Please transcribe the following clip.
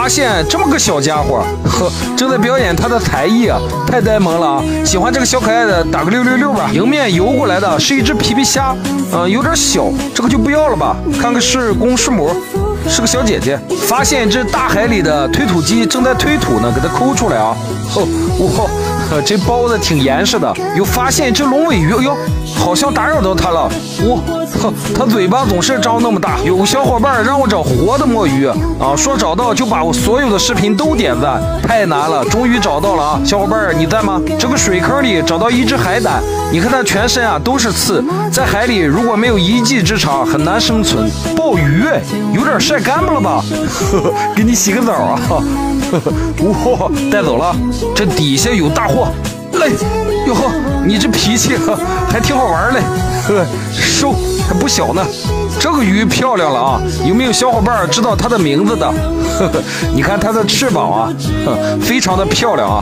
发现这么个小家伙，呵，正在表演他的才艺啊，太呆萌了啊！喜欢这个小可爱的，打个六六六吧。迎面游过来的是一只皮皮虾，嗯，有点小，这个就不要了吧。看看是公是母，是个小姐姐。发现一只大海里的推土机正在推土呢，给它抠出来啊！哦，哇，这包的挺严实的。又发现一只龙尾鱼，哎呦，好像打扰到它了，哇。哼，他嘴巴总是张那么大。有个小伙伴让我找活的墨鱼啊，说找到就把我所有的视频都点赞，太难了，终于找到了啊！小伙伴你在吗？这个水坑里找到一只海胆，你看它全身啊都是刺，在海里如果没有一技之长很难生存。鲍鱼有点晒干巴了吧？呵呵，给你洗个澡啊！呵呵，哇，带走了。这底下有大货，来，哟呵，你这脾气还挺好玩嘞，呵，收。还不小呢，这个鱼漂亮了啊！有没有小伙伴知道它的名字的？呵呵，你看它的翅膀啊，非常的漂亮啊。